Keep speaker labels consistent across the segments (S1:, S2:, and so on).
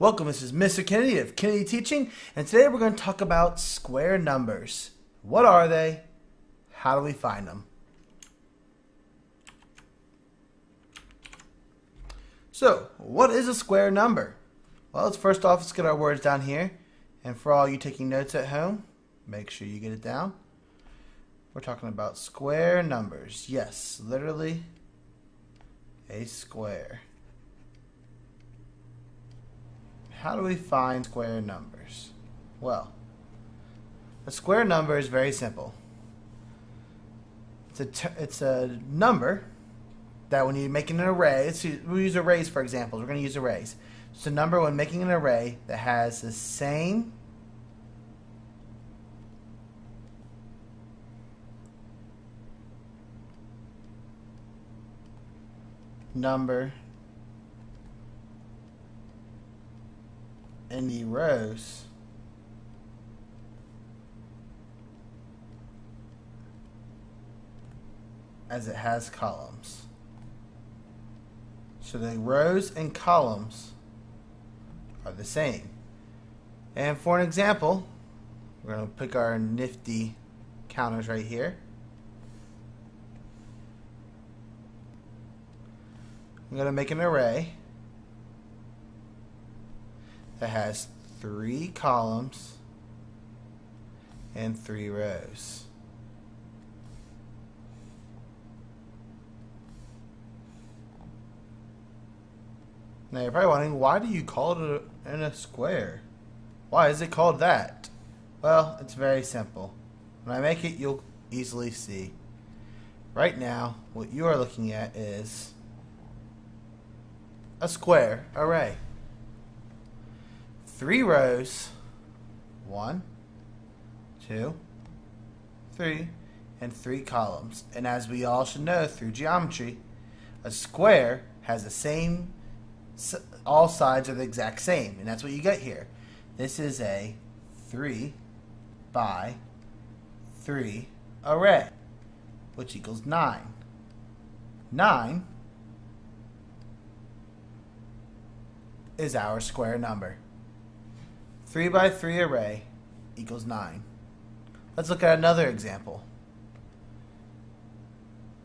S1: Welcome, this is Mr. Kennedy of Kennedy Teaching, and today we're going to talk about square numbers. What are they? How do we find them? So, what is a square number? Well, let's first off, let's get our words down here. And for all you taking notes at home, make sure you get it down. We're talking about square numbers. Yes, literally a square. How do we find square numbers? Well, a square number is very simple. It's a, it's a number that when you're making an array, let's use, we'll use arrays for example. We're going to use arrays. It's a number when making an array that has the same number in the rows as it has columns. So the rows and columns are the same. And for an example, we're going to pick our nifty counters right here. I'm going to make an array that has three columns and three rows. Now you're probably wondering, why do you call it in a square? Why is it called that? Well, it's very simple. When I make it, you'll easily see. Right now, what you are looking at is a square array. Three rows, one, two, three, and three columns. And as we all should know through geometry, a square has the same, all sides are the exact same. And that's what you get here. This is a three by three array, which equals nine. Nine is our square number. 3 by 3 array equals 9. Let's look at another example.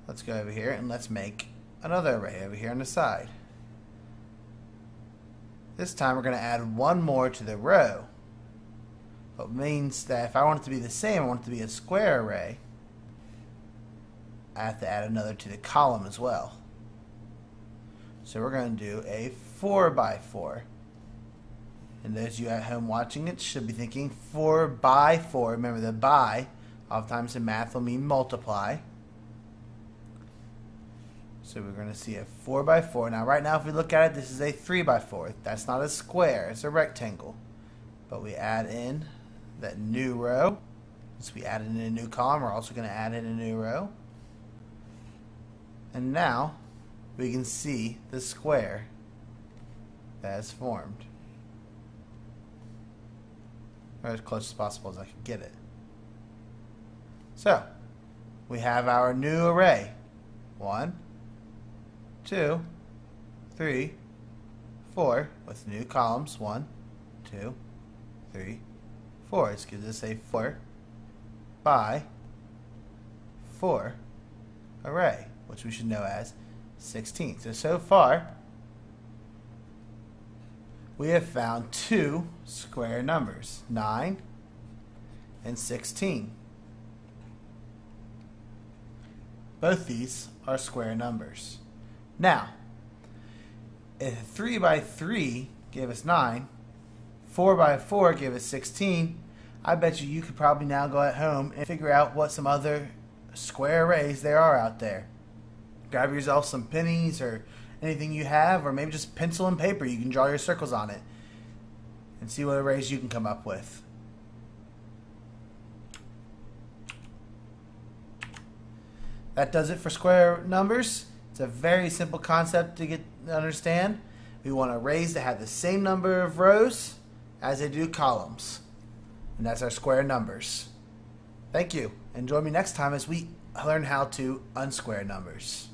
S1: Let's go over here and let's make another array over here on the side. This time we're going to add one more to the row. What means that if I want it to be the same, I want it to be a square array, I have to add another to the column as well. So we're going to do a 4 by 4. And those you at home watching it should be thinking 4 by 4. Remember the by, oftentimes in math will mean multiply. So we're going to see a 4 by 4. Now right now if we look at it, this is a 3 by 4. That's not a square, it's a rectangle. But we add in that new row. Since we added in a new column, we're also going to add in a new row. And now we can see the square that has formed. Or as close as possible as I can get it. So, we have our new array. One, two, three, four, with new columns. One, two, three, four. This gives us a four by four array, which we should know as 16. So, so far, we have found two square numbers, 9 and 16. Both these are square numbers. Now, if 3 by 3 gave us 9, 4 by 4 gave us 16, I bet you you could probably now go at home and figure out what some other square arrays there are out there. Grab yourself some pennies or anything you have, or maybe just pencil and paper. You can draw your circles on it and see what arrays you can come up with. That does it for square numbers. It's a very simple concept to get to understand. We want arrays that have the same number of rows as they do columns. And that's our square numbers. Thank you. And join me next time as we learn how to unsquare numbers.